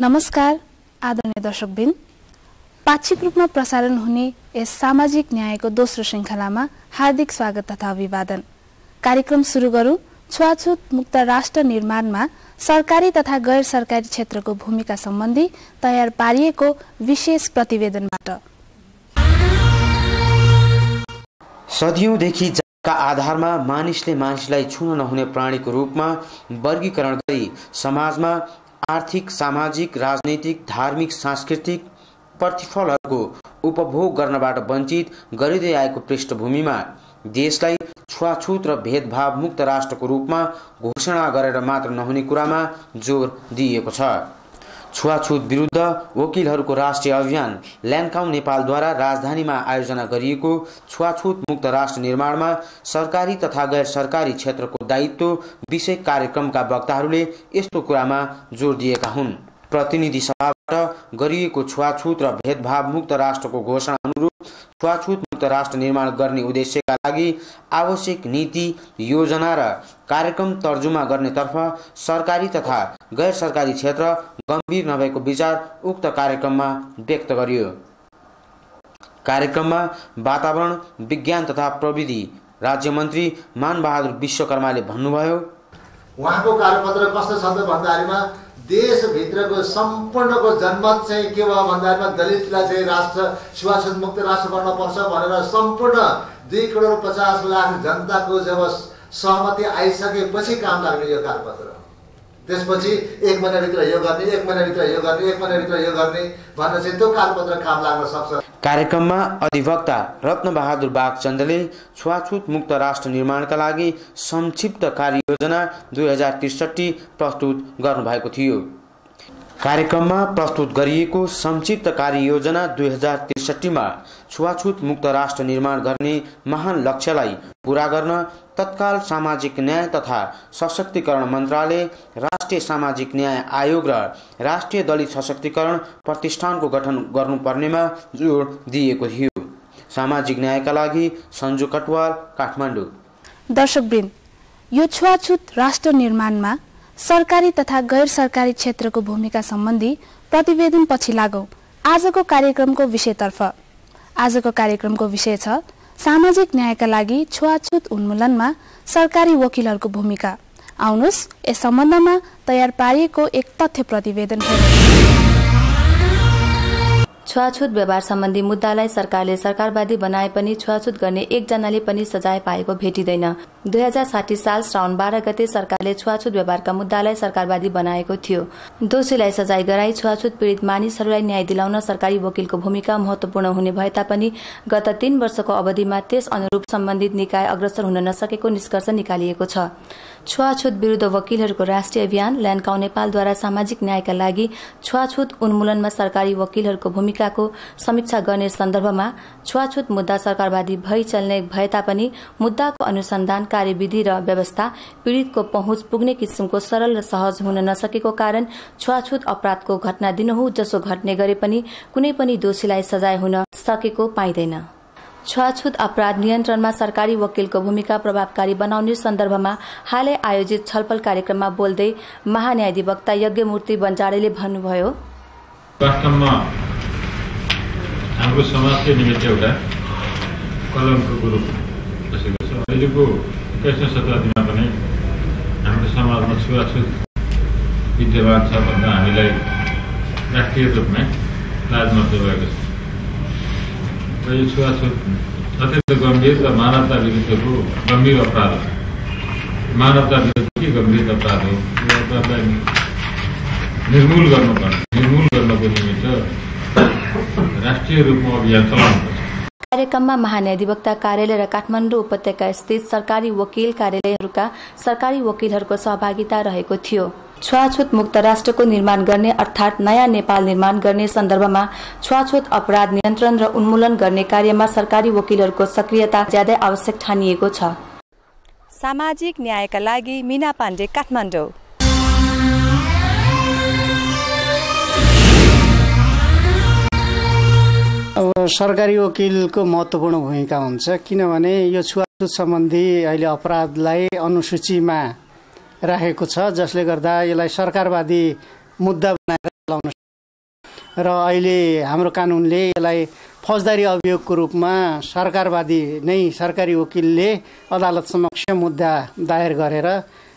नमस्कार आदरणीय दर्शकबिन। पाक्षिक रूपमा प्रसारण हुने यस सामाजिक न्यायको दोस्रो श्रृङ्खलामा हार्दिक स्वागत तथा अभिवादन। कार्यक्रम सुरु गरौँ। छुवाछुत मुक्त राष्ट्र निर्माणमा सरकारी तथा गैर सरकारी क्षेत्रको भूमिका सम्बन्धी तयार पारिएको विशेष प्रतिवेदनबाट। सदियौँदेखि जातका आधारमा मानिसले मानिसलाई छुन नहुने प्राणीको रूपमा वर्गीकरण गरी समाजमा आर्थिक सामाजिक राजनैतिक धार्मिक सांस्कृतिक प्रतिफलहरूको उपभोग गर्नबाट वञ्चित गरिँदै आएको पृष्ठभूमिमा देशलाई छुवाछुत र भेदभाव मुक्त राष्ट्रको रूपमा घोषणा गरेर मात्र नहुने कुरामा जोड दिइएको छ। छुवाछुत विरुद्ध वकिलहरूको राष्ट्रिय अभियान ल्यान्डकाउन नेपालद्वारा राजधानीमा आयोजना गरिएको छुवाछुत मुक्त राष्ट्र निर्माणमा सरकारी तथा गैर सरकारी क्षेत्रको दायित्व विषय कार्यक्रमका वक्ताहरूले यस्तो कुरामा जोड दिएका हुन्। प्रतिनिधि सभाबाट गरिएको छुवाछुत र भेदभाव मुक्त राष्ट्रको घोषणा अनुरूप छुवाछुत मुक्त राष्ट्र निर्माण गर्ने उद्देश्यका लागि आवश्यक नीति योजना र कार्यक्रम तर्जुमा गर्नेतर्फ सरकारी तथा गैर सरकारी क्षेत्र गम्भीर नभएको विचार उक्त कार्यक्रममा व्यक्त गरियो। कार्यक्रममा वातावरण विज्ञान तथा प्रविधि राज्यमन्त्री मानबहादुर विश्वकर्माले भन्नुभयो उहाँको कार्यपत्र कस्तो छ त भन्दाखेरिमा देशभित्रको सम्पूर्णको जनमत चाहिँ के भयो भन्दाखेरिमा दलितलाई चाहिँ राष्ट्र छुवाछुत मुक्त राष्ट्र बनाउनुपर्छ भनेर सम्पूर्ण दुई करोड पचास लाख जनताको जब सहमति आइसकेपछि काम लाग्ने यो कार्यपत्र त्यसपछि एक महिनाभित्र यो गर्ने एक महिनाभित्र यो गर्ने एक महिनाभित्र यो गर्ने भनेर चाहिँ त्यो कार्यपत्र काम लाग्न सक्छ। कार्यक्रममा अधिवक्ता रत्नबहादुर बागचन्दले छुवाछुत मुक्त राष्ट्र निर्माणका लागि संक्षिप्त कार्ययोजना दुई हजार त्रिसठी प्रस्तुत गर्नुभएको थियो। कार्यक्रममा प्रस्तुत गरिएको संक्षिप्त कार्ययोजना दुई हजार त्रिसठीमा छुवाछुत मुक्त राष्ट्र निर्माण गर्ने महान लक्ष्यलाई पूरा गर्न तत्काल सामाजिक न्याय तथा सशक्तिकरण मन्त्रालय राष्ट्रिय सामाजिक न्याय आयोग र राष्ट्रिय दलित सशक्तिकरण प्रतिष्ठानको गठन गर्नुपर्नेमा जोड दिएको थियो। सामाजिक न्यायका लागि सञ्जु कटवाल काठमाडौँ। दर्शकवृन्द यो छुवाछुत राष्ट्र निर्माणमा सरकारी तथा गैर सरकारी क्षेत्रको भूमिका सम्बन्धी प्रतिवेदन पछि लागौ। आजको कार्यक्रमको विषयतर्फ। आजको कार्यक्रमको विषय छ सामाजिक न्यायका लागि छुवाछुत उन्मूलनमा सरकारी वकिलहरूको भूमिका। आउनुहोस् यस सम्बन्धमा तयार पारिएको एक तथ्य प्रतिवेदन छुवाछुत व्यवहार सम्बन्धी मुद्दालाई सरकारले सरकारवादी बनाए पनि छुवाछुत गर्ने एकजनाले पनि सजाय पाएको भेटिँदैन। दुई हजार साठी साल श्रावण बाह्र गते सरकारले छुवाछुत व्यवहारका मुद्दालाई सरकारवादी बनाएको थियो। दोषीलाई सजाय गराई छुवाछुत पीड़ित मानिसहरूलाई न्याय दिलाउन सरकारी वकिलको भूमिका महत्वपूर्ण हुने भए तापनि गत तीन वर्षको अवधिमा त्यस अनुरूप सम्बन्धित निकाय अग्रसर हुन नसकेको निष्कर्ष निकालिएको छ। छुवाछुत विरूद्ध वकिलहरूको राष्ट्रिय अभियान ल्यान्डकाउ नेपालद्वारा सामाजिक न्यायका लागि छुवाछुत उन्मूलनमा सरकारी वकिलहरूको भूमिकाको समीक्षा गर्ने सन्दर्भमा छुवाछुत मुद्दा सरकारवादी भई चल्ने भए तापनि मुद्दाको अनुसन्धान कार्यविधि र व्यवस्था पीड़ितको पहुँच पुग्ने किसिमको सरल र सहज हुन नसकेको कारण छुवाछुत अपराधको घटना दिनहु जसो घट्ने गरे पनि कुनै पनि दोषीलाई सजाय हुन सकेको पाइँदैन। छुवाछुत अपराध नियन्त्रणमा सरकारी वकिलको भूमिका प्रभावकारी बनाउने सन्दर्भमा हालै आयोजित छलफल कार्यक्रममा बोल्दै महान्यायाधिवक्ता यज्ञमूर्ति बन्जाडेले भन्नुभयो वास्तवमा हाम्रो समाजकै निमित्त एउटा कलमको रूप बसेको छ अहिलेको एक्काइसौँ शताब्दीमा पनि हाम्रो समाजमा छुवाछुत विद्यमान छ भन्दा हामीलाई राष्ट्रिय रूपमै लाजमर्दो भएको छ र यो छुवाछुत अत्यन्त गम्भीर र मानवता विरुद्धको गम्भीर अपराध हो मानवता विरुद्ध के गम्भीर अपराध हो यो अपराधलाई निर्मूल गर्नुपर्छ निर्मूल गर्नको निमित्त राष्ट्रिय रूपमा अभियान चलाउनुपर्छ। कार्यक्रममा महान्यायाधिवक्ता कार्यालय र काठमाडौँ उपत्यका स्थित सरकारी वकिल कार्यालयहरूका सरकारी वकिलहरूको सहभागिता रहेको थियो। छुवाछुत मुक्त राष्ट्रको निर्माण गर्ने अर्थात् नयाँ नेपाल निर्माण गर्ने सन्दर्भमा छुवाछुत अपराध नियन्त्रण र उन्मूलन गर्ने कार्यमा सरकारी वकिलहरूको सक्रियता ज्यादै आवश्यक ठानिएको छ। सामाजिक न्यायका लागि मिना पाण्डे काठमाडौँ। सरकारी वकिलको महत्त्वपूर्ण भूमिका हुन्छ। किनभने यो छुवाछुत सम्बन्धी अहिले अपराधलाई अनुसूचीमा राखेको छ जसले गर्दा यसलाई सरकारवादी मुद्दा बनाएर चलाउन र अहिले हाम्रो कानुनले यसलाई फौजदारी अभियोगको रूपमा सरकारवादी नै सरकारी वकिलले अदालत समक्ष मुद्दा दायर गरेर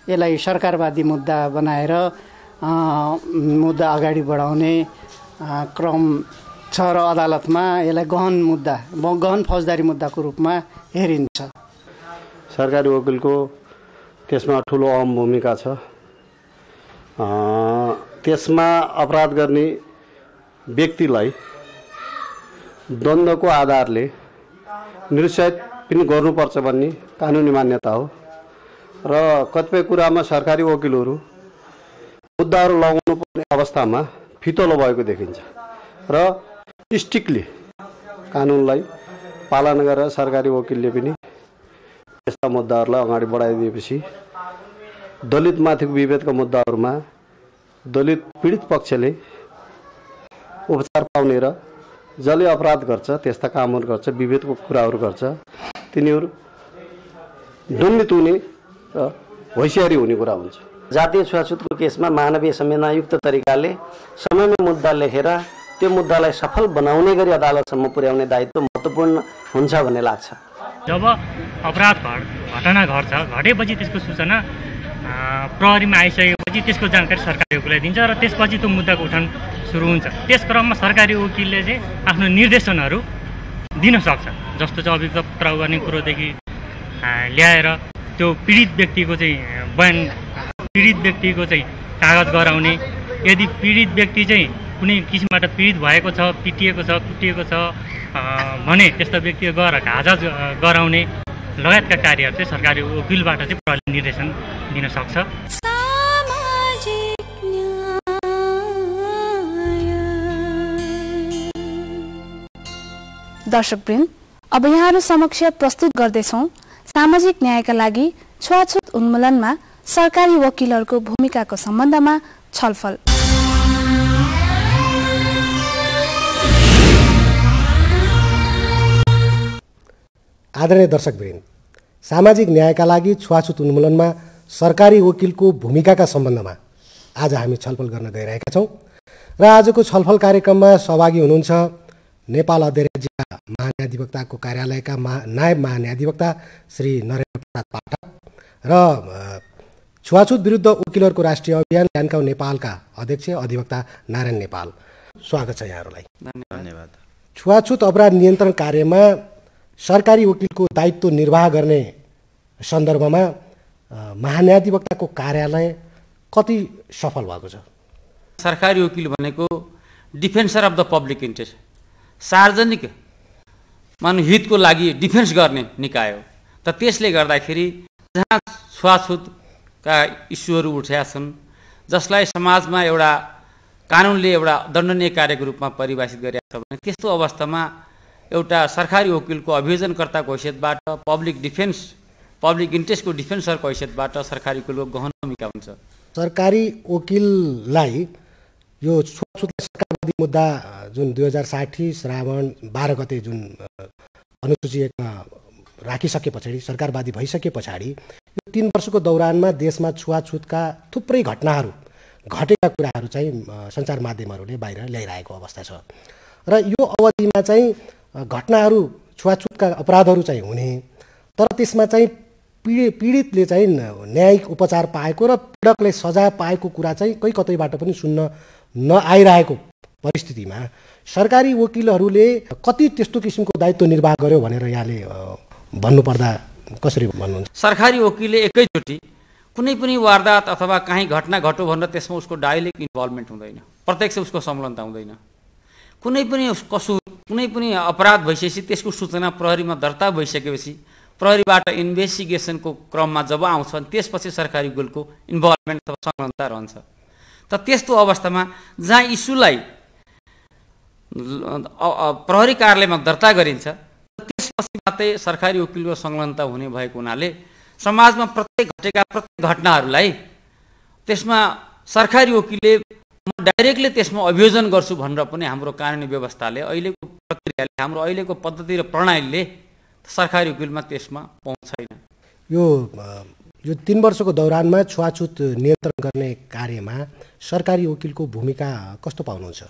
यसलाई सरकारवादी मुद्दा बनाएर मुद्दा अगाडि बढाउने क्रम छ र अदालतमा यसलाई गहन मुद्दा गहन फौजदारी मुद्दाको रूपमा हेरिन्छ। सरकारी वकिलको त्यसमा ठुलो अहम भूमिका छ। त्यसमा अपराध गर्ने व्यक्तिलाई द्वन्द्वको आधारले निरुत्साहित पनि गर्नुपर्छ भन्ने कानुनी मान्यता हो। र कतिपय कुरामा सरकारी वकिलहरू मुद्दाहरू लगाउनु पर्ने अवस्थामा फितलो भएको देखिन्छ। र स्ट्रिक्टली कानुनलाई पालना गरेर सरकारी वकिलले पनि यस्ता मुद्दाहरूलाई अगाडि बढाइदिएपछि दलितमाथिको विभेदका मुद्दाहरूमा दलित पीडित पक्षले उपचार पाउने र जसले अपराध गर्छ त्यस्ता कामहरू गर्छ विभेदको कुराहरू गर्छ तिनीहरू दण्डित हुने र होसियारी हुने कुरा हुन्छ जातीय छुवाछुतको केसमा मानवीय संवेदनायुक्त तरिकाले समयमा मुद्दा लेखेर त्यो मुद्दालाई सफल बनाउने गरी अदालतसम्म पुर्याउने दायित्व महत्त्वपूर्ण हुन्छ भन्ने लाग्छ। जब अपराध घटना घट्छ घटेपछि त्यसको सूचना प्रहरीमा आइसकेपछि त्यसको जानकारी सरकारी वकिललाई दिन्छ र त्यसपछि त्यो मुद्दाको उठान सुरु हुन्छ। त्यस क्रममा सरकारी वकिलले चाहिँ आफ्नो निर्देशनहरू दिन सक्छ। जस्तो चाहिँ पक्राउ गर्ने कुरोदेखि ल्याएर त्यो पीडित व्यक्तिको चाहिँ बयान पीडित व्यक्तिको चाहिँ कागज गराउने। यदि पीडित व्यक्ति चाहिँ कुनै किसिमबाट पीडित भएको छ पिटिएको छ कुटिएको छ भने त्यस्तो व्यक्ति गएर हाजत गराउने लगायतका कार्यहरू चाहिँ सरकारी वकिलबाट चाहिँ प्रहरीले निर्देशन दिन सक्छ। दर्शकवृन्द अब यहाँहरू समक्ष प्रस्तुत गर्दैछौँ सामाजिक न्यायका लागि छुवाछुत उन्मूलनमा सरकारी वकिलहरूको भूमिकाको सम्बन्धमा छलफल। आदरणीय दर्शकवृन्द सामाजिक न्यायका लागि छुवाछुत उन्मूलनमा सरकारी वकिलको भूमिकाका सम्बन्धमा आज हामी छलफल गर्न गइरहेका छौँ र आजको छलफल कार्यक्रममा सहभागी हुनुहुन्छ नेपाल अधिराज्य महान्याधिवक्ताको कार्यालयका महा नायब महान्याधिवक्ता श्री नरेन्द्र प्रसाद पाठक र छुवाछुत विरुद्ध वकिलहरूको राष्ट्रिय अभियान ल्यान्काउ नेपालका अध्यक्ष अधिवक्ता नारायण नेपाल। स्वागत छ यहाँहरूलाई। धन्यवाद। छुवाछुत अपराध नियन्त्रण कार्यमा सरकारी वकिलको दायित्व निर्वाह गर्ने सन्दर्भमा महान्याधिवक्ताको कार्यालय कति सफल भएको छ? सरकारी वकिल भनेको defender of the public interest सार्वजनिक मानव हितको लागि डिफेन्स गर्ने निकाय हो। त त्यसले गर्दाखेरि जहाँ छुवाछुतका इस्युहरू उठेका छन् जसलाई समाजमा एउटा कानुनले एउटा दण्डनीय कार्यको रूपमा परिभाषित गरेका छ भने त्यस्तो अवस्थामा एउटा सरकारी वकिलको अभियोजनकर्ताको हैसियतबाट पब्लिक डिफेन्स पब्लिक इन्ट्रेस्टको डिफेन्सरको हैसियतबाट सरकारी वकिलको गहन भूमिका हुन्छ। सरकारी वकिललाई यो सरकारवादी मुद्दा जुन दुई हजार साठी श्रावण बाह्र गते जुन अनुसूची एकमा राखिसके पछाडि सरकारवादी भइसके पछाडि यो तिन वर्षको दौरानमा देशमा छुवाछुतका थुप्रै घटनाहरू घटेका कुराहरू चाहिँ सञ्चार माध्यमहरूले बाहिर ल्याइरहेको अवस्था छ। र यो अवधिमा चाहिँ घटनाहरू छुवाछुतका अपराधहरू चाहिँ हुने। तर त्यसमा चाहिँ पीडि पीडितले चाहिँ न्यायिक उपचार पाएको र पीडकले सजाय पाएको कुरा चाहिँ कहीँ कतैबाट पनि सुन्न नआइरहेको परिस्थितिमा सरकारी वकिलहरूले कति त्यस्तो किसिमको दायित्व निर्वाह गर्यो भनेर यहाँले भन्नुपर्दा कसरी भन्नुहुन्छ? सरकारी वकिलले एकैचोटि कुनै पनि वारदात अथवा काहीँ घटना घट्यो भनेर त्यसमा उसको डाइरेक्ट इन्भल्भमेन्ट हुँदैन। प्रत्यक्ष उसको संलग्नता हुँदैन। कुनै पनि कसुर कुनै पनि अपराध भइसकेपछि त्यसको सूचना प्रहरीमा दर्ता भइसकेपछि प्रहरीबाट इन्भेस्टिगेसनको क्रममा जब आउँछ अनि त्यसपछि सरकारी गुलको इन्भल्भमेन्ट अथवा संलग्नता रहन्छ। त त्यस्तो अवस्थामा जहाँ इस्युलाई प्रहरी कार्यालयमा दर्ता गरिन्छ त्यसपछि मात्रै सरकारी वकिलको संलग्नता हुने भएको हुनाले समाजमा प्रत्येक घटेका प्रत्येक घटनाहरूलाई त्यसमा सरकारी वकिलले म डाइरेक्टली त्यसमा अभियोजन गर्छु भनेर पनि हाम्रो कानुनी व्यवस्थाले अहिलेको प्रक्रिया भइहाल्यो हाम्रो अहिलेको पद्धति र प्रणालीले सरकारी वकिलमा त्यसमा पहुँच छैन। यो यो तिन वर्षको दौरानमा छुवाछुत नियन्त्रण गर्ने कार्यमा सरकारी वकिलको भूमिका कस्तो पाउनुहुन्छ?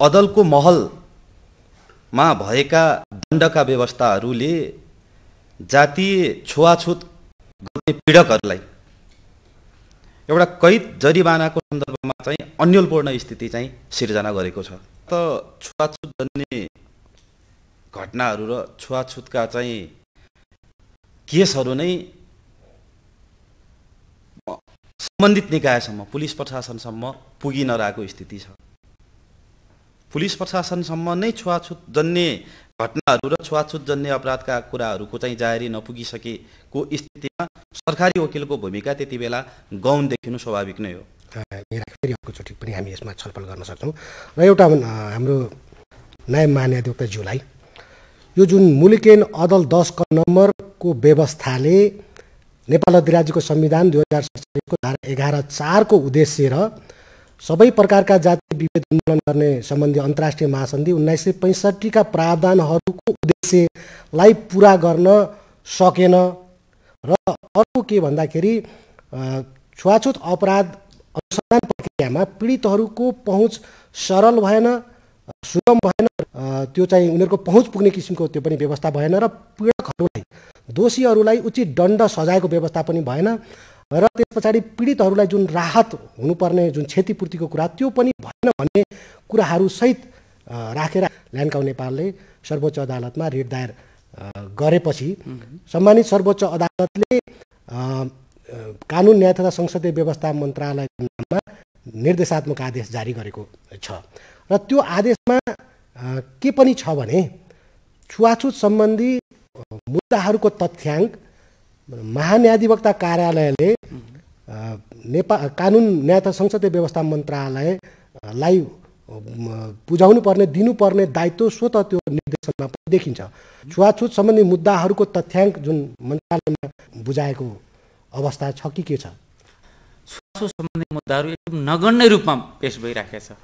अदलको महलमा भएका दण्डका व्यवस्थाहरूले जातीय छुवाछुत गर्ने पीडकहरूलाई एउटा कैद जरिवानाको सन्दर्भमा चाहिँ अन्यलपूर्ण स्थिति चाहिँ सिर्जना गरेको छ। त छुवाछुत जन्ने घटनाहरू र छुवाछुतका चाहिँ केसहरू नै सम्बन्धित निकायसम्म पुलिस प्रशासनसम्म पुगि नरहेको स्थिति छ। पुलिस प्रशासनसम्म नै छुवाछुत जन्ने घटनाहरू र छुवाछुत जन्ने अपराधका कुराहरूको चाहिँ जाहेरी नपुगिसकेको स्थितिमा सरकारी वकिलको भूमिका त्यति बेला गौण देखिनु स्वाभाविक नै हो। मेरा फेरि अर्कोचोटि पनि हामी यसमा छलफल गर्न सक्छौँ। र एउटा हाम्रो नायब महान्याधिवक्ताज्यूलाई यो जुन मुलुकेन अदल दस क नम्बरको व्यवस्थाले नेपाल अधिराज्यको संविधान दुई हजार सडसठीको धारा एघार चारको उद्देश्य र सबै प्रकारका जातीय विभेद उन्मूलन गर्ने सम्बन्धी अन्तर्राष्ट्रिय महासन्धि उन्नाइस सय पैँसठीका प्रावधानहरूको उद्देश्यलाई पुरा गर्न सकेन। र अर्को के भन्दाखेरि छुवाछुत अपराध अनुसन्धान प्रक्रियामा पीडितहरूको पहुँच सरल भएन सुगम भएन त्यो चाहिँ उनीहरूको पहुँच पुग्ने किसिमको त्यो पनि व्यवस्था भएन र पीडकहरूलाई दोषीहरूलाई उचित दण्ड सजायको व्यवस्था पनि भएन र त्यस पछाडि पीडितहरूलाई जुन राहत हुनुपर्ने जुन क्षतिपूर्तिको कुरा त्यो पनि भएन भन्ने कुराहरूसहित राखेर ल्यान्डकाउ नेपालले सर्वोच्च अदालतमा रिट दायर गरेपछि सम्मानित सर्वोच्च अदालतले कानुन न्याय तथा संसदीय व्यवस्था मन्त्रालयको नाममा निर्देशात्मक आदेश जारी गरेको छ। र त्यो आदेशमा के पनि छ भने छुवाछुत सम्बन्धी मुद्दाहरूको तथ्याङ्क महान्याधिवक्ता कार्यालयले नेपाल कानुन न्याय तथा संसदीय व्यवस्था मन्त्रालयलाई बुझाउनु पर्ने दिनुपर्ने दायित्व स्वत त्यो निर्देशनमा पनि देखिन्छ। छुवाछुत सम्बन्धी मुद्दाहरूको तथ्याङ्क जुन मन्त्रालयमा बुझाएको अवस्था छ कि के छ? छुवाछुत सम्बन्धी मुद्दाहरू एकदम नगण्य रूपमा पेश भइराखेको छ।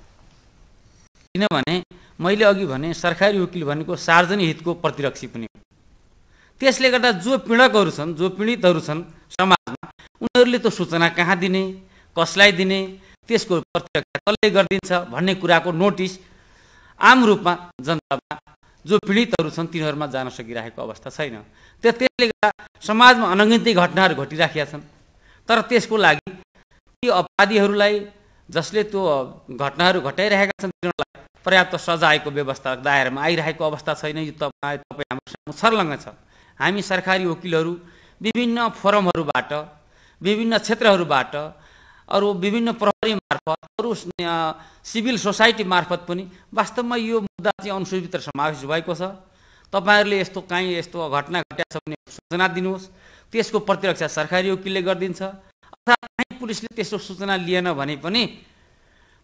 किनभने मैले अघि भने सरकारी वकिल भनेको सार्वजनिक हितको प्रतिरक्षी पनि हो। त्यसले गर्दा जो पीडकहरू छन् जो पीडितहरू छन् समाजमा उनीहरूले त्यो सूचना कहाँ दिने कसलाई दिने त्यसको प्रतिरक्षा कसले गरिदिन्छ भन्ने कुराको नोटिस आम रूपमा जनतामा जो पीडितहरू छन् तिनीहरूमा जान सकिरहेको अवस्था छैन। त्यो त्यसले गर्दा समाजमा अनगिन्ती घटनाहरू घटिराखेका छन्। तर त्यसको लागि ती अपराधीहरूलाई जसले त्यो घटनाहरू घटाइरहेका छन् तिनीहरूलाई पर्याप्त सजायको व्यवस्था दायरामा आइरहेको अवस्था छैन। यो तपाईँ तपाईँ हाम्रो छर्लङ्ग छ। हामी सरकारी वकिलहरू विभिन्न फोरमहरूबाट विभिन्न क्षेत्रहरूबाट अरू विभिन्न मार्फत अरू सिभिल सोसाइटी मार्फत पनि वास्तवमा यो मुद्दा चाहिँ अनुसूचिभित्र समावेश भएको छ। तपाईँहरूले यस्तो काहीँ यस्तो घटना घटेको छ भने सूचना दिनुहोस्। त्यसको प्रतिरक्षा सरकारी वकिलले गरिदिन्छ। अथवा काहीँ पुलिसले त्यस्तो सूचना लिएन भने पनि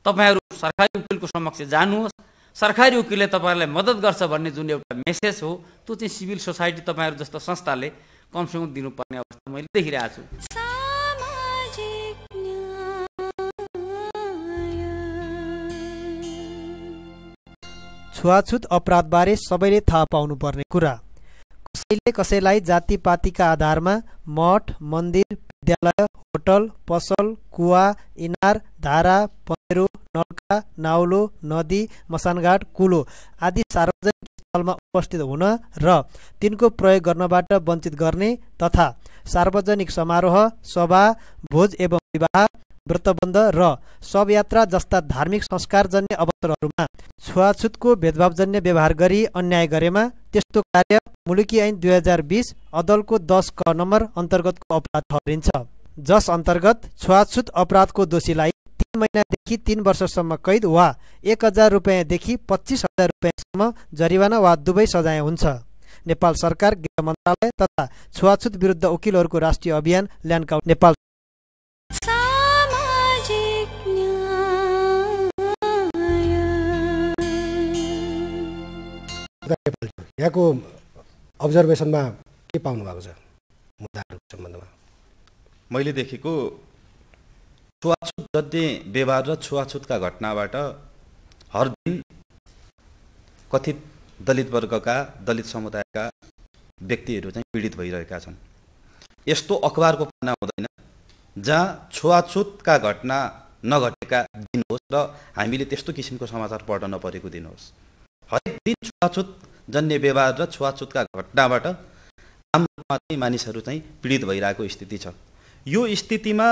तपाईँहरू सरकारी वकिलको समक्ष जानुहोस्। सरकारी वकिलले तपाईँहरूलाई मद्दत गर्छ भन्ने जुन एउटा मेसेज हो त्यो चाहिँ सिभिल सोसाइटी तपाईँहरू जस्तो संस्थाले कमसेकम दिनुपर्ने अवस्था मैले देखिरहेको छु। छुवाछुत अपराधबारे सबैले थाहा पाउनुपर्ने कुरा। कसैले कसैलाई जातिपातीका आधारमा मठ मन्दिर विद्यालय होटल पसल कुवा इनार धारा पहेँरो नल्का नाउलो नदी मसानघाट कुलो आदि सार्वजनिक स्थलमा उपस्थित हुन र तिनको प्रयोग गर्नबाट वञ्चित गर्ने तथा सार्वजनिक समारोह सभा भोज एवं विवाह व्रतबन्ध र शवयात्रा जस्ता धार्मिक संस्कारजन्य अवसरहरूमा छुवाछुतको भेदभावजन्य व्यवहार गरी अन्याय गरेमा त्यस्तो कार्य मुलुकी ऐन दुई हजार बिस अदलको दस क नम्बर अन्तर्गतको अपराध ठहरिन्छ। जस अन्तर्गत छुवाछुत अपराधको दोषीलाई तिन महिनादेखि तिन वर्षसम्म कैद वा एक हजार रुपियाँदेखि पच्चिस हजार रुपियाँसम्म जरिवाना वा दुवै सजाय हुन्छ। नेपाल सरकार गृह मन्त्रालय तथा छुवाछुत विरुद्ध वकिलहरूको राष्ट्रिय अभियान ल्यान्डकाउ नेपाल यहाँको अब्जर्भेसनमा के पाउनु भएको छ? मुद्दाहरूको सम्बन्धमा। मैले देखेको छुवाछुत जन्ने व्यवहार र छुवाछुतका घटनाबाट हर दिन कथित दलित वर्गका दलित समुदायका व्यक्तिहरू चाहिँ पीडित भइरहेका छन्। यस्तो अखबारको पन्ना हुँदैन जहाँ छुवाछुतका घटना नघटेका दिन होस् र हामीले त्यस्तो किसिमको समाचार पढ्न नपरेको दिन होस् हरेक दिन छुवाछुत जन्य व्यवहार र छुवाछुतका घटनाबाट आम रूपमा चाहिँ मानिसहरू चाहिँ पीडित भइरहेको स्थिति छ। यो स्थितिमा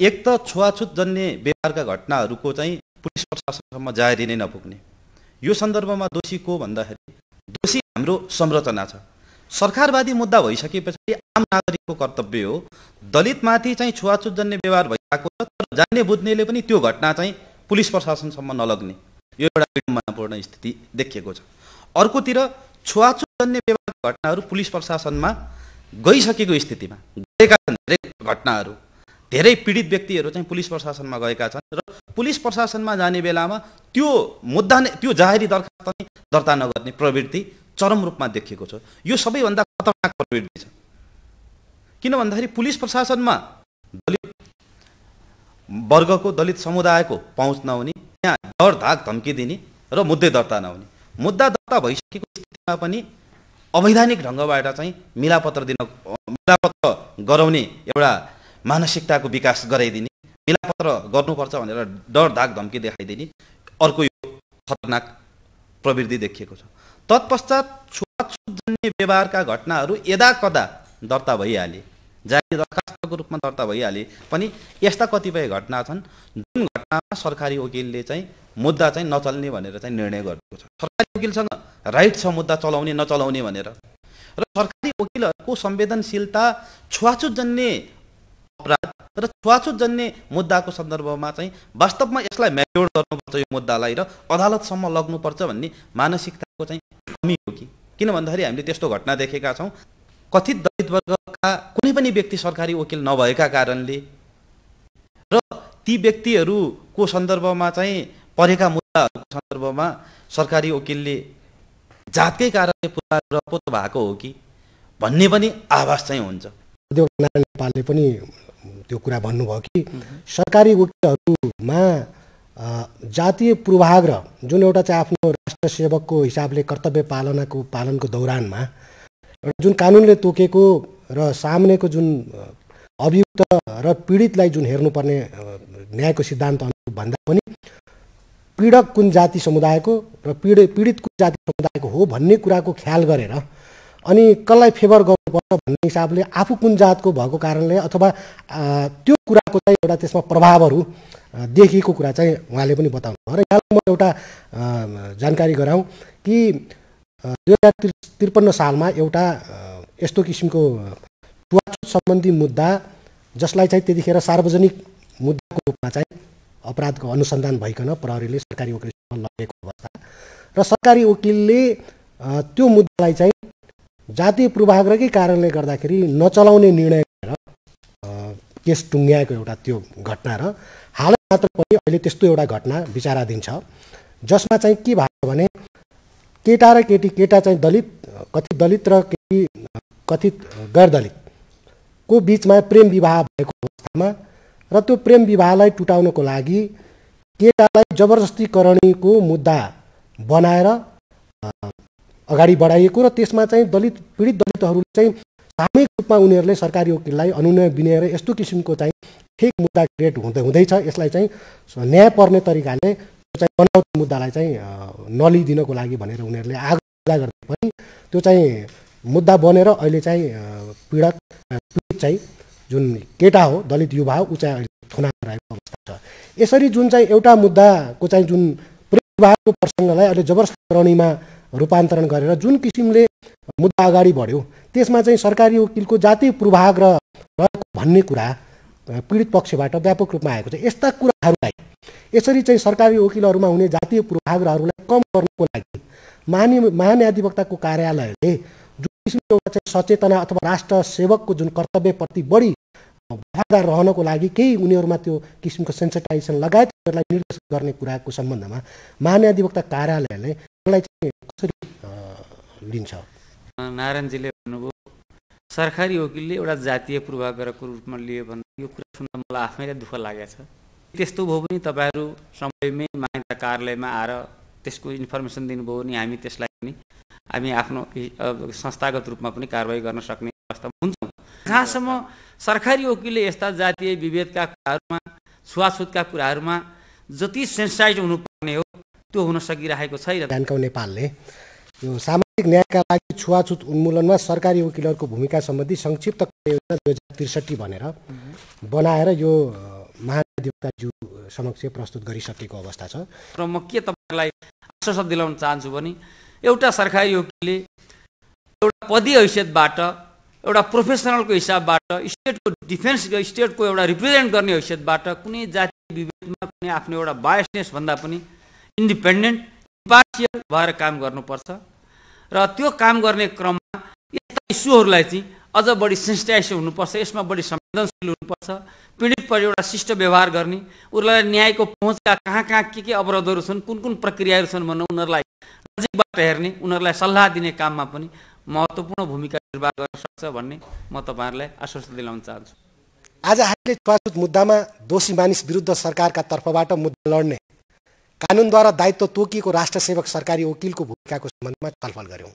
एक त छुवाछुत जन्य व्यवहारका घटनाहरूको चाहिँ पुलिस प्रशासनसम्म जाहेरी नै नपुग्ने। यो सन्दर्भमा दोषी को भन्दाखेरि दोषी हाम्रो संरचना छ। सरकारवादी मुद्दा भइसके पछाडि आम नागरिकको कर्तव्य हो दलितमाथि चाहिँ छुवाछुत जन्य व्यवहार भइरहेको छ तर जान्ने बुझ्नेले पनि त्यो घटना चाहिँ पुलिस प्रशासनसम्म नलग्ने। यो एउटा विडम्बनापूर्ण स्थिति देखिएको छ। अर्कोतिर छुवाछुत जन्य व्यवहारका घटनाहरू पुलिस प्रशासनमा गइसकेको स्थितिमा गएका छन् धेरै घटनाहरू। धेरै पीडित व्यक्तिहरू चाहिँ पुलिस प्रशासनमा गएका छन् र पुलिस प्रशासनमा जाने बेलामा त्यो मुद्दा नै त्यो जाहेरी दरखास्त नै दर्ता नगर्ने प्रवृत्ति चरम रूपमा देखिएको छ। यो सबैभन्दा खतरनाक प्रवृत्ति छ। किन भन्दाखेरि पुलिस प्रशासनमा दलित वर्गको दलित समुदायको पहुँच नहुने यहाँ डर धाक धम्की दिने र मुद्दे दर्ता नहुने। मुद्दा दर्ता भइसकेको स्थितिमा पनि अवैधानिक ढङ्गबाट चाहिँ मिलापत्र दिन मिलापत्र गराउने एउटा मानसिकताको विकास गराइदिने मिलापत्र गर्नुपर्छ भनेर डर धाक धम्की देखाइदिने अर्को यो खतरनाक प्रवृत्ति देखिएको छ। तत्पश्चात छुवाछुत जन्य व्यवहारका घटनाहरू यदा कदा दर्ता भइहाले। जारी दरखास्तको रूपमा दर्ता भइहाले पनि यस्ता कतिपय घटना छन् जुन घटनामा सरकारी वकिलले चाहिँ मुद्दा चाहिँ नचल्ने भनेर चाहिँ निर्णय गरेको छ। सरकारी वकिलसँग राइट छ मुद्दा चलाउने नचलाउने भनेर। र सरकारी वकिलहरूको संवेदनशीलता छुवाछुत जन्य अपराध र छुवाछुत जन्य मुद्दाको सन्दर्भमा चाहिँ वास्तवमा यसलाई म्याच्योर गर्नुपर्छ यो मुद्दालाई र अदालतसम्म लग्नुपर्छ भन्ने मानसिकताको चाहिँ कमी हो कि। किन भन्दाखेरि हामीले त्यस्तो घटना देखेका छौँ। कथित दलित वर्गका कुनै पनि व्यक्ति सरकारी वकिल नभएका कारणले र ती व्यक्तिहरूको सन्दर्भमा चाहिँ परेका मुद्दाहरूको सन्दर्भमा सरकारी वकिलले जातकै कारणले पुरा पो भएको हो कि भन्ने पनि आभास चाहिँ हुन्छ। नेपालले पनि त्यो कुरा भन्नुभयो कि सरकारी वकिलहरूमा जातीय पूर्वाग्रह जुन एउटा चाहिँ आफ्नो राष्ट्र सेवकको हिसाबले कर्तव्य पालनाको पालनको दौरानमा जुन कानुनले तोकेको र सामनेको जुन अभियुक्त र पीडितलाई जुन हेर्नुपर्ने न्यायको सिद्धान्त भन्दा पनि पीडक कुन जाति समुदायको र पीडित पीडित कुन जाति समुदायको हो भन्ने कुराको ख्याल गरेर अनि कसलाई फेभर गर्नुपर्छ भन्ने हिसाबले आफू कुन जातको भएको कारणले अथवा त्यो कुराको चाहिँ एउटा त्यसमा प्रभावहरू देखिएको कुरा चाहिँ उहाँले पनि बताउनु भयो र यहाँलाई म एउटा जानकारी गराउँ कि दुई हजार त्रि त्रिपन्न सालमा एउटा यस्तो किसिमको छुवाछुत सम्बन्धी मुद्दा जसलाई चाहिँ त्यतिखेर सार्वजनिक मुद्दाको रूपमा चाहिँ अपराधको अनुसन्धान भइकन प्रहरीले सरकारी वकिलसँग लगेको अवस्था र सरकारी वकिलले त्यो मुद्दालाई चाहिँ जातीय पूर्वाग्रहकै कारणले गर्दाखेरि नचलाउने निर्णय गरेर केस टुङ्ग्याएको एउटा त्यो घटना र हालै मात्र पनि अहिले त्यस्तो एउटा घटना विचाराधीन छ जसमा चाहिँ के भएको भने केटा र केटी केटा चाहिँ दलित कथित दलित र केटी कथित गैर दलितको बिचमा प्रेम विवाह भएको अवस्थामा र त्यो प्रेम विवाहलाई टुटाउनको लागि केटालाई जबरजस्तीकरणीको मुद्दा बनाएर अगाडि बढाइएको र त्यसमा चाहिँ दलित पीडित दलितहरूले चाहिँ सामूहिक रूपमा उनीहरूले सरकारी वकिललाई अनुनय विनय यस्तो किसिमको चाहिँ ठिक मुद्दा क्रिएट हुँदै हुँदैछ। यसलाई चाहिँ न्याय पर्ने तरिकाले चाहिँ बनावटी मुद्दालाई चाहिँ नलिदिनको लागि भनेर उनीहरूले आग्रह गर्दा पनि त्यो चाहिँ मुद्दा बनेर अहिले चाहिँ पीडक पीडित चाहिँ जुन केटा हो दलित युवा हो ऊ चाहिँ अहिले थुनामा रहेको अवस्था छ। यसरी जुन चाहिँ एउटा मुद्दाको चाहिँ जुन विवाहको प्रसङ्गलाई अहिले जबरजस्तीकरणीमा रूपान्तरण गरेर जुन किसिमले मुद्दा अगाडि बढ्यो त्यसमा चाहिँ सरकारी वकिलको जातीय पूर्वाग्रह रहेको भन्ने कुरा पीडित पक्षबाट व्यापक रूपमा आएको छ। यस्ता कुराहरूलाई यसरी चाहिँ सरकारी वकिलहरूमा हुने जातीय पूर्वाग्रहहरूलाई कम गर्नको लागि महानि महान्याधिवक्ताको कार्यालयले जुन किसिमको एउटा चाहिँ सचेतना अथवा राष्ट्र सेवकको जुन कर्तव्यप्रति बढी वफादार रहनको लागि केही उनीहरूमा त्यो किसिमको सेन्सिटाइजेसन लगायत उनीहरूलाई निर्देश गर्ने कुराको सम्बन्धमा महान्याधिवक्ता कार्यालयले यसलाई चाहिँ कसरी लिन्छ? नारायणजीले भन्नुभयो सरकारी वकिलले एउटा जातीय पूर्वाग्रहको रूपमा लियो भन्दा यो कुरा सुन्दा मलाई आफैलाई दुःख लागेको छ। त्यस्तो भयो भने तपाईँहरू समयमै मान्यता कार्यालयमा आएर त्यसको इन्फर्मेसन दिनुभयो भने हामी त्यसलाई पनि हामी आफ्नो संस्थागत रूपमा पनि कारवाही गर्न सक्ने अवस्थामा हुन्छौँ। जहाँसम्म सरकारी वकिलले यस्ता जातीय विभेदका कुराहरूमा छुवाछुतका कुराहरूमा जति सेन्साइज हुनुपर्ने हो त्यो हुन सकिरहेको छैन। ध्यानकाउ नेपालले यो सामाजिक न्यायका लागि छुवाछुत उन्मूलनमा सरकारी वकिलहरूको भूमिका सम्बन्धी संक्षिप्त योजना दुई हजार त्रिसठी भनेर बनाएर यो महाधिवक्ताज्यू समक्ष प्रस्तुत गरिसकेको अवस्था छ। र म के तपाईँहरूलाई आश्वासन दिलाउन चाहन्छु भने एउटा सरकारी वकिलले एउटा पदी हैसियतबाट एउटा प्रोफेसनलको हिसाबबाट स्टेटको डिफेन्स स्टेटको एउटा रिप्रेजेन्ट गर्ने हैसियतबाट कुनै जातीय विभेदमा कुनै आफ्नो एउटा बायसनेस भन्दा पनि इन्डिपेन्डेन्ट इम्पार्सियल भएर काम गर्नुपर्छ। र त्यो काम गर्ने क्रममा यस्ता इस्युहरूलाई चाहिँ अझ बढी सेन्सिटाइज हुनुपर्छ यसमा बढी संवेदनशील हुनुपर्छ पीडित एउटा शिष्ट व्यवहार गर्ने उनीहरूलाई न्यायको पहुँचका कहाँ कहाँ के के अवरोधहरू छन् कुन कुन प्रक्रियाहरू छन् भन्नु उनीहरूलाई नजिकबाट हेर्ने उनीहरूलाई सल्लाह दिने काममा पनि महत्त्वपूर्ण भूमिका निर्वाह गर्न सक्छ भन्ने म तपाईँहरूलाई आश्वस्त दिलाउन चाहन्छु। आज हामीले छुवाछुत मुद्दामा दोषी मानिस विरुद्ध सरकारका तर्फबाट मुद्दा लड्ने कानुनद्वारा दायित्व तोकिएको राष्ट्र सेवक सरकारी वकिलको भूमिकाको सम्बन्धमा छलफल गऱ्यौँ।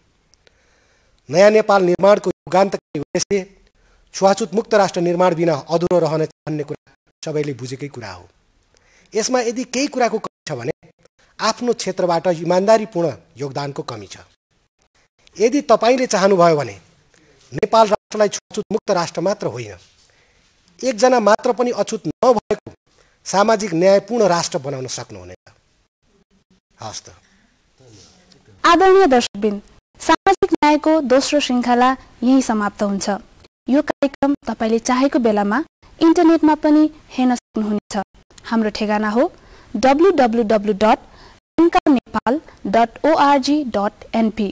नयाँ नेपाल निर्माणको युगान्तकारी उद्देश्य छुवाछुत मुक्त राष्ट्र निर्माण बिना अधुरो रहने भन्ने कुरा सबैले बुझेकै कुरा हो। यसमा यदि केही कुराको कमी छ भने आफ्नो क्षेत्रबाट इमान्दारीपूर्ण योगदानको कमी छ। यदि तपाईँले चाहनुभयो भने नेपाल राष्ट्रलाई छुवाछुत मुक्त राष्ट्र मात्र होइन एकजना मात्र पनि अछुत नभएको सामाजिक न्यायपूर्ण राष्ट्र बनाउन सक्नुहुनेछ। हस् आदरणीय दर्शकबिन न्यायको दोस्रो श्रृङ्खला यही समाप्त हुन्छ। यो कार्यक्रम तपाईँले चाहेको बेलामा इन्टरनेटमा पनि हेर्न सक्नुहुनेछ। हाम्रो ठेगाना हो W W W dot Nepal dot org dot np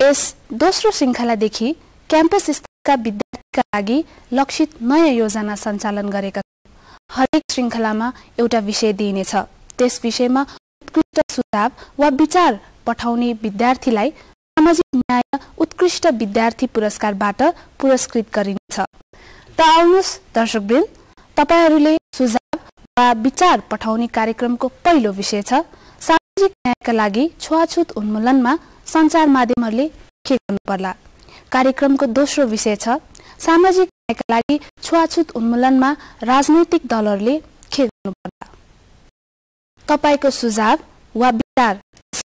यस दोस्रो श्रृङ्खलादेखि क्याम्पस स्तरका विद्यार्थीका लागि लक्षित नयाँ योजना सञ्चालन गरेका छौँ। हरेक श्रृङ्खलामा एउटा विषय दिइनेछ। त्यस विषयमा उत्कृष्ट सुझाव वा विचार पठाउने विद्यार्थीलाई सामाजिक न्याय उत्कृष्ट विद्यार्थी पुरस्कारबाट पुरस्कृत गरिनेछ। त आउनुहोस् दर्शकवृन्द तपाईँहरूले सुझाव वा विचार पठाउने कार्यक्रमको पहिलो विषय छ सामाजिक न्यायका लागि छुवाछुत उन्मूलनमा सञ्चार माध्यमहरूले के गर्नुपर्ला? कार्यक्रमको दोस्रो विषय छ सामाजिक न्यायका लागि छुवाछुत उन्मूलनमा राजनैतिक दलहरूले के गर्नुपर्ला? तपाईँको सुझाव वा विचार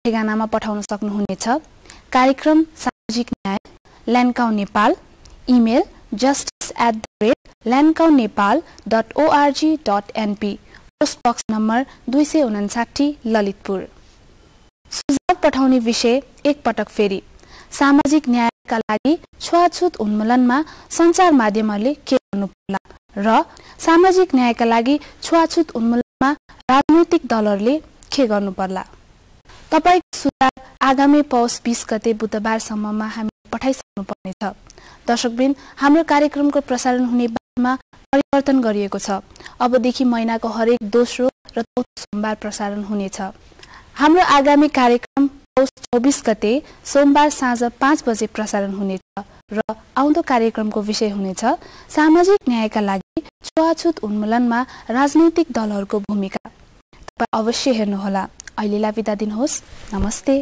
ठेगानामा पठाउन सक्नुहुनेछ। कार्यक्रम सामाजिक न्याय ल्यान्डकाउ Nepal email justice at the rate ल्यान्डकाउ Nepal dot org dot np post box number दुई सय उनासाठी ललितपुर। सुझाव पठाउने विषय एकपटक फेरि। सामाजिक न्यायका लागि छुवाछुत उन्मूलनमा सञ्चार माध्यमहरूले के गर्नुपर्ला र सामाजिक न्यायका लागि छुवाछुत उन्मूलनमा राजनैतिक दलहरूले के गर्नुपर्ला? तपाईँको सुझाव आगामी पौष बिस गते बुधबारसम्ममा हामी पठाइसक्नु पर्नेछ दर्शकबिन हाम्रो कार्यक्रमको प्रसारण हुने बारेमा परिवर्तन गरिएको छ। अबदेखि महिनाको हरेक दोस्रो र चौथो सोमबार प्रसारण हुनेछ। हाम्रो आगामी कार्यक्रम पौष चौबिस गते सोमबार साँझ पाँच बजे प्रसारण हुनेछ र आउँदो कार्यक्रमको विषय हुनेछ। सामाजिक न्यायका लागि छुवाछुत उन्मूलनमा राजनैतिक दलहरूको भूमिका। तपाईँ अवश्य हेर्नुहोला। अहिलेलाई बिदा दिनुहोस्। नमस्ते।